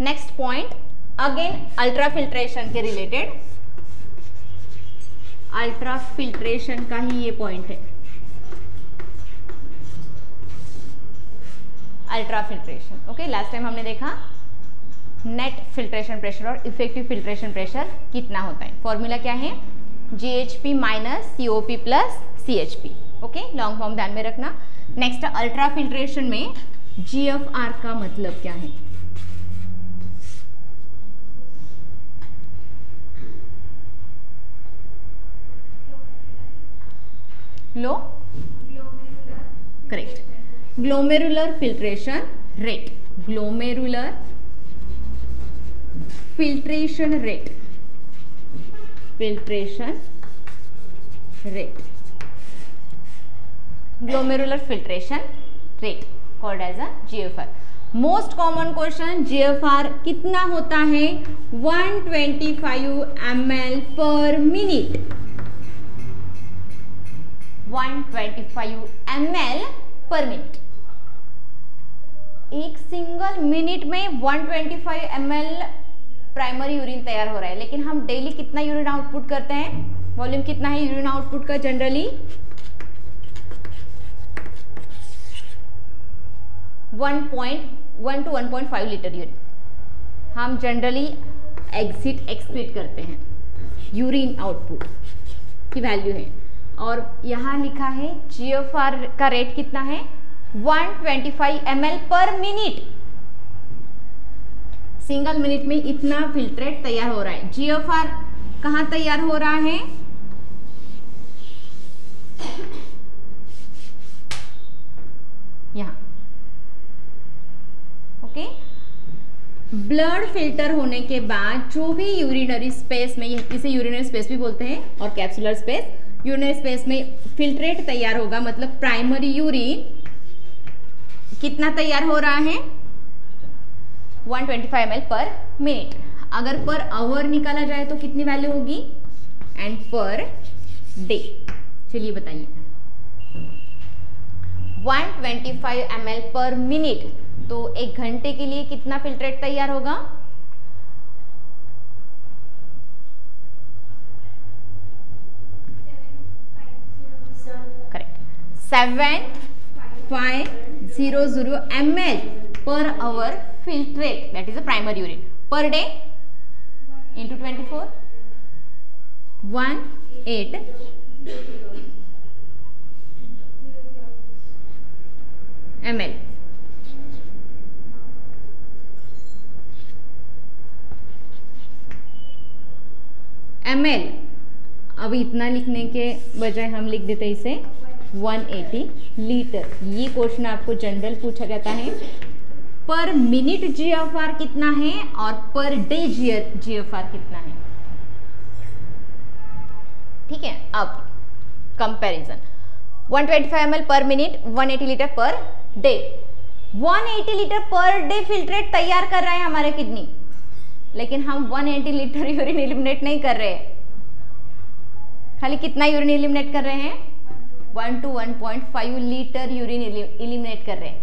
Next point again ultra filtration के related ultra filtration का ही ये पॉइंट है. Ultra filtration okay last time हमने देखा नेट फिल्ट्रेशन प्रेशर और इफ़ेक्टिव फिल्ट्रेशन प्रेशर कितना होता है? फॉर्मूला क्या है? G H P minus C O P plus C H P okay long form ध्यान में रखना. नेक्स्ट अल्ट्रा फिल्ट्रेशन में जी एफ़ आर का मतलब क्या है? Low correct glomerular filtration rate glomerular filtration rate filtration rate glomerular filtration rate called as a GFR most common question GFR कितना होता है? 125 ml per minute 125 ml per minute एक single minute में 125 ml primary urine तैयार हो रहा है। लेकिन हम डेली कितना यूरिन आउटपुट करते हैं? वॉल्यूम कितना है यूरिन आउटपुट का generally one point one two one point five litre urine हम जनरली एग्जिट एक्सक्रीट करते हैं। यूरिन आउटपुट की वैल्यू है। और यहाँ लिखा है जीएफआर का रेट कितना है? 125 twenty per minute single minute में इतना फिल्ट्रेट तैयार हो रहा है। जीएफआर कहाँ तैयार हो रहा है? यहाँ। ओके ब्लड फ़िल्टर होने के बाद जो भी यूरिनरी स्पेस में, इसे यूरिनरी स्पेस भी बोलते हैं, और कैप्सुलर स्पेस यूरिनरी स्पेस में फिल्ट्रेट तैयार होगा मतलब प्राइमरी यूरिन कितना तैयार हो रहा है? 125 ट्वेंटी पर मिनट अगर पर आवर निकाला जाए तो कितनी वैल्यू होगी? एंड पर डे चलिए बताइए। 125 ट्वेंटी पर मिनट तो एक घंटे के लिए कितना फिल्ट्रेट तैयार होगा correct seven five zero zero M L per hour filtrate that is a primary unit per day into twenty four one eight M L M L अभी इतना लिखने के बजाय हम लिख देते इसे. 180 लीटर ये क्वेश्चन आपको जनरल पूछा जाता है। पर मिनट जीएफआर कितना है और पर डे जीएफआर कितना है? ठीक है, अब comparison 125 twenty per minute 180 litre per day 180 litre per day filtrate तैयार कर रहा है हमारे किडनी। लेकिन हम 180 लीटर यूरिन इलिमिनेट नहीं कर रहे हैं। खाली कितना यूरिन इलिमिनेट कर रहे हैं? 1 टू 1.5 लीटर यूरिन इलिमिनेट कर रहे हैं।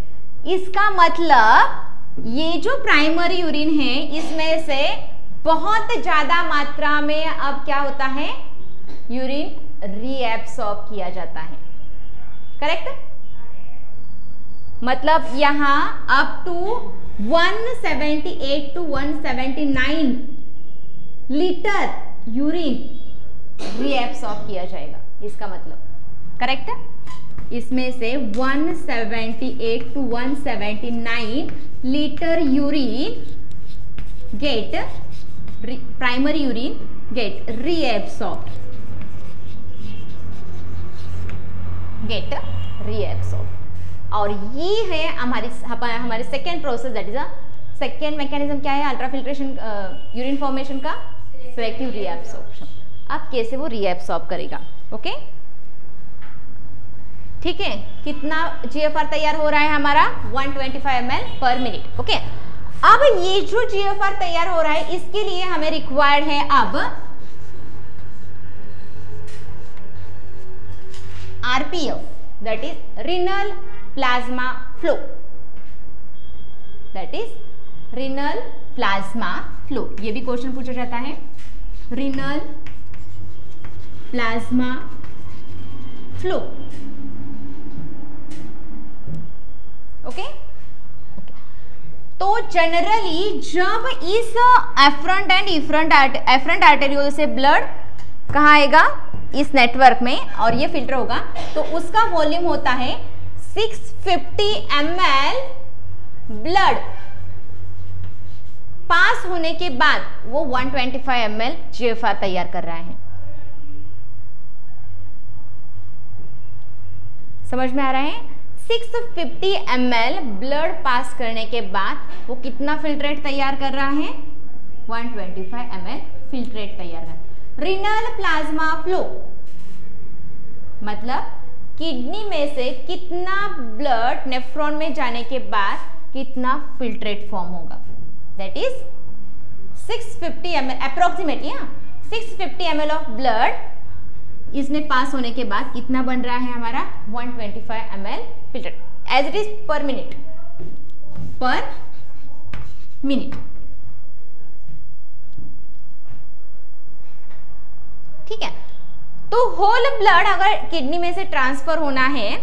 इसका मतलब ये जो प्राइमरी यूरिन है, इसमें से बहुत ज़्यादा मात्रा में अब क्या होता है? यूरिन रीएब्सॉर्ब किया जाता है। करेक्ट मतलब यहाँ up to 178 to 179 litre urine reabsorb किया जाएगा। इसका मतलब। करेक्ट इसमें से 178 to 179 litre urine get primary urine get reabsorb get reabsorb और ये है हमारी, हमारे second process that is a second mechanism क्या है? अल्ट्रा फिल्ट्रेशन यूरिन फॉर्मेशन का? सिलेक्टिव रीएब्सॉर्प्शन अब कैसे वो रीएब्सॉर्ब करेगा? Okay okay? ठीक है? कितना जीएफआर तैयार हो रहा है हमारा? 125 ट्वेंटी पर मिनट ओके अब ये जो जीएफआर तैयार हो रहा है, इसके लिए हमें रिक्वायर्ड है अब RPF that is renal plasma flow that is renal plasma flow ये भी क्वेश्चन पूछा जाता है। रिनल प्लाज्मा फ्लो ओके तो जनरली जब इस afferent and efferent afferent arteriole से ब्लड कहा आएगा? इस नेटवर्क में, और ये फ़िल्टर होगा। तो उसका वॉल्यूम होता है 650 ml ब्लड पास होने के बाद वो 125 ml जीएफआर तैयार कर रहा है। समझ में आ रहा है? 650 ml ब्लड पास करने के बाद वो कितना फिल्ट्रेट तैयार कर रहा है? 125 ml फिल्ट्रेट तैयार कर रिनल प्लाज्मा फ्लो मतलब किडनी में से कितना ब्लड नेफ्रॉन में जाने के बाद कितना फिल्ट्रेट फॉर्म होगा। दैट इज़ 650 ml अप्रोक्सीमेटली हाँ 650 ml ऑफ़ ब्लड इसमें पास होने के बाद कितना बन रहा है हमारा? 125 ml filter as it is per minute per minute ठीक है? तो होल ब्लड अगर किडनी में से ट्रांसफ़र होना है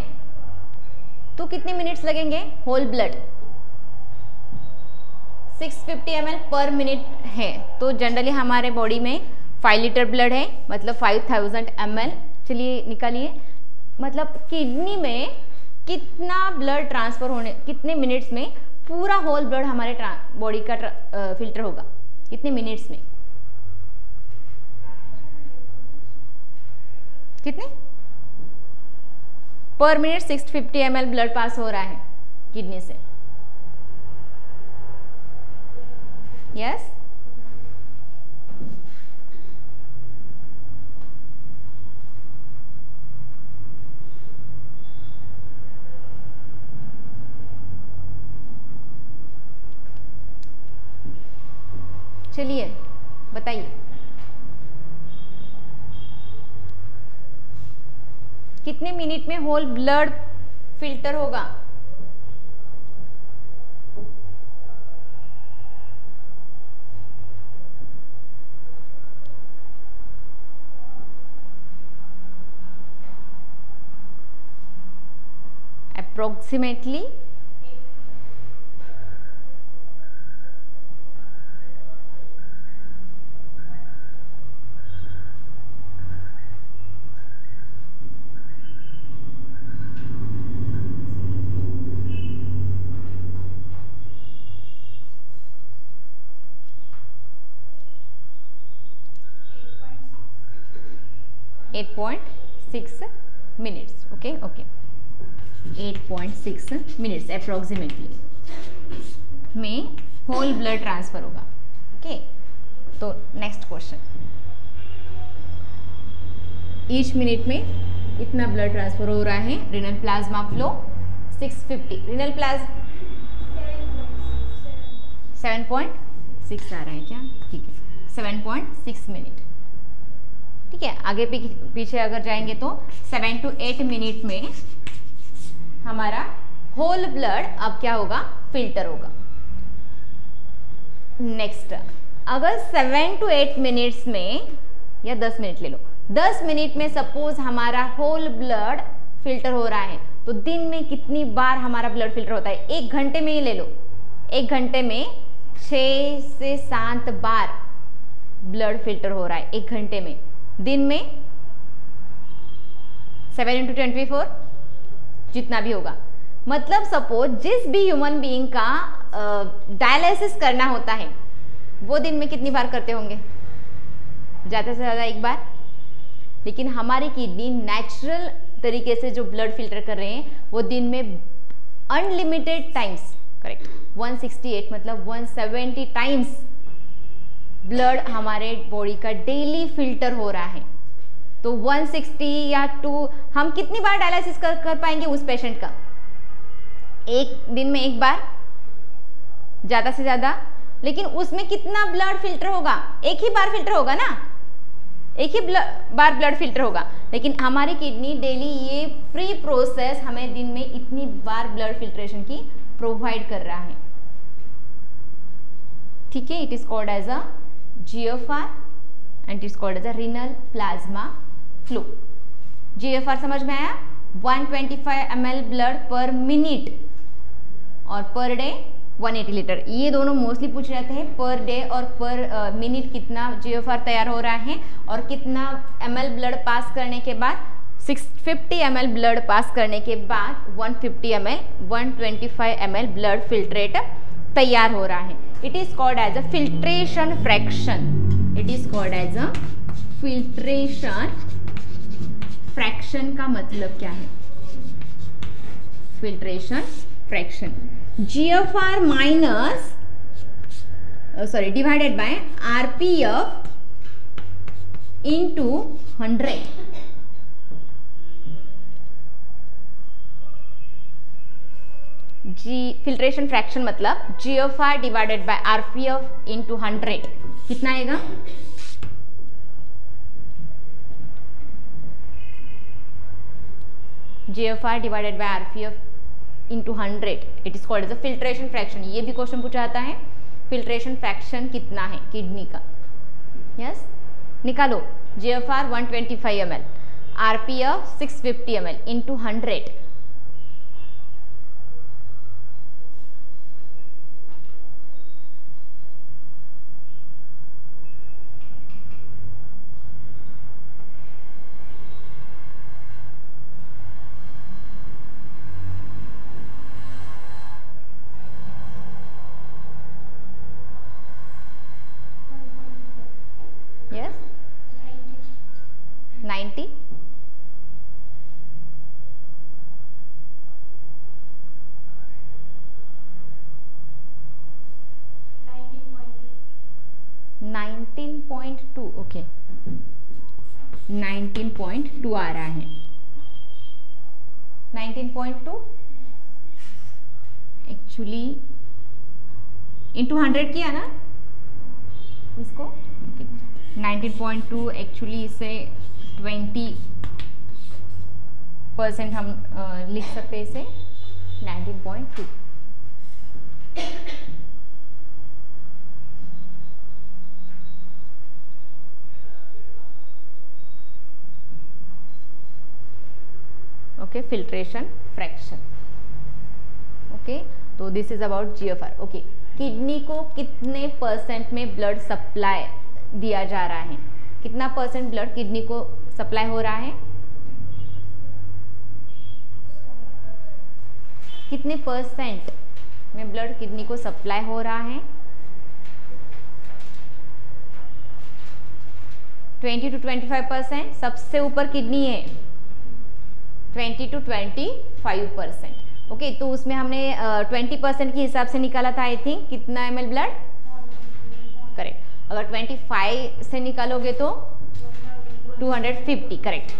तो कितने मिनट्स लगेंगे? Whole blood 650 fifty per minute है। तो जनरली हमारे बॉडी में 5 लीटर ब्लड है मतलब 5000 थाउज़ेंड चलिए निकालिए। मतलब किडनी में कितना ब्लड ट्रांसफ़र होने, कितने मिनट्स में पूरा होल ब्लड हमारे बॉडी का फ़िल्टर होगा। कितने मिनट्स में? कितने? Per minute six fifty M blood pass हो रहा है किडनी से। Yes yes? चलिए बताइए। कितने मिनट में होल ब्लड फ़िल्टर होगा? Approximately 8.6 minutes, okay? Okay. 8.6 minutes approximately. में होल ब्लड ट्रांसफ़र होगा ओके तो नेक्स्ट क्वेश्चन ईच मिनट में इतना ब्लड ट्रांसफ़र हो रहा है renal plasma flow 650 renal plasma 7.6 आ रहा है क्या? ठीक है. 7.6 मिनट ठीक है? आगे पीछे अगर जाएँगे तो सेवन टू एट मिनट में हमारा होल ब्लड अब क्या होगा? फ़िल्टर होगा। नेक्स्ट अगर सेवन टू एट मिनट्स में या दस मिनट ले लो। दस मिनट में सपोज़ हमारा होल ब्लड फ़िल्टर हो रहा है तो दिन में कितनी बार हमारा ब्लड फ़िल्टर होता है? एक घंटे में ही ले लो। एक घंटे में छ से सात बार ब्लड फ़िल्टर हो रहा है, एक घंटे में। दिन में सेवन इंटू ट्वेंटी फोर जितना भी होगा। मतलब सपोज़ जिस भी ह्यूमन बीइंग का डायलिसिस करना होता है, वो दिन में कितनी बार करते होंगे? ज़्यादा से ज़्यादा एक बार। लेकिन हमारी किडनी नेचुरल तरीके से जो ब्लड फ़िल्टर कर रहे हैं, वो दिन में अनलिमिटेड टाइम्स करेक्ट 168 मतलब 170 टाइम्स ब्लड हमारे बॉडी का डेली फ़िल्टर हो रहा है। तो 160 या 2 हम कितनी बार डायलिसिस कर, कर पाएँगे उस पेशेंट का? एक दिन में एक बार ज़्यादा से ज़्यादा। लेकिन उसमें कितना ब्लड फ़िल्टर होगा? एक ही बार फ़िल्टर होगा ना? एक ही बार ब्लड फ़िल्टर होगा। लेकिन हमारी किडनी डेली ये फ्री प्रोसेस हमें दिन में इतनी बार ब्लड फिल्ट्रेशन की प्रोवाइड कर रहा है। ठीक है it is called as a GFR and it is called as a renal plasma flow GFR समझ में आया? 125 ट्वेंटी ब्लड पर मिनट और पर डे 180 लीटर ये दोनों मोस्टली पूछ रहे थे पर डे और पर मिनट कितना जीएफआर तैयार हो रहा है और कितना एम एल ब्लड पास करने के बाद 650 एम ब्लड पास करने के बाद 150 M L 125 M blood filtrate तैयार हो रहा है. It is called as a filtration fraction it is called as a filtration fraction का मतलब क्या है? Filtration fraction GFR minus uh, sorry divided by RPF into 100 जी फिल्ट्रेशन फ्रैक्शन मतलब G F R divided by R P F into hundred कितना आएगा? G F R divided by R P F into hundred it is called as a filtration fraction ये भी question पूछा जाता है filtration fraction कितना है किडनी का? Yes yes? निकालो. G F R one twenty five M L R P F six fifty M L into hundred okay 19.2 आ रहा है। 19.2 एक्चुअली इंटू हंड्रेड किया ना? इसको? नाइनटीन पॉइंट टू एक्चुअली इसे 20 परसेंट हम आ, लिख सकते हैं इसे। 19.2 ओके फिल्ट्रेशन फ्रैक्शन ओके तो this is about GFR okay kidney को कितने परसेंट में ब्लड सप्लाई दिया जा रहा है? कितना परसेंट ब्लड किडनी को सप्लाई हो रहा है? कितने परसेंट में ब्लड किडनी को सप्लाई हो रहा है? 20 टू 25 परसेंट सबसे ऊपर किडनी है। Twenty two twenty five percent. Okay तो उसमें हमने ट्वेंटी uh, परसेंट के हिसाब से निकाला था आई थिंक कितना एमएल ब्लड करेक्ट अगर ट्वेंटी फाइव से निकालोगे तो टू हंड्रेड फिफ्टी करेक्ट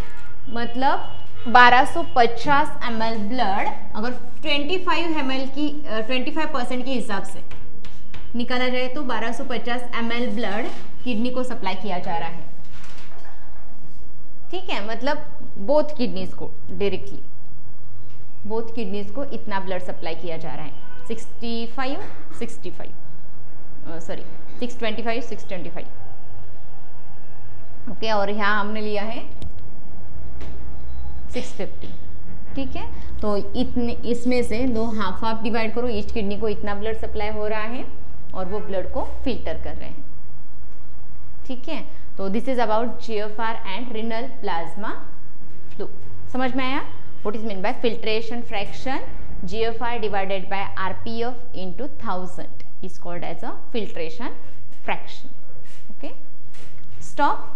मतलब 1250 ml ब्लड अगर 25 ml की uh, 25 परसेंट के हिसाब से निकाला जाए तो 1250 ml ब्लड किडनी को सप्लाई किया जा रहा है। ठीक है मतलब बोथ किडनीज को डायरेक्टली बोथ किडनीज को इतना ब्लड सप्लाई किया जा रहा है। 65 65 सॉरी 625 625 ओके और यहाँ हमने लिया है 650 ठीक है तो इतने, इसमें से दो हाफ़ हाफ़ डिवाइड करो ईस्ट किडनी को इतना ब्लड सप्लाई हो रहा है और वो ब्लड को फ़िल्टर कर रहे हैं। ठीक है तो this is about GFR and renal plasma flow समझ में आया? What is mean by filtration fraction GFR divided by R P F into thousand is called as a filtration fraction okay stop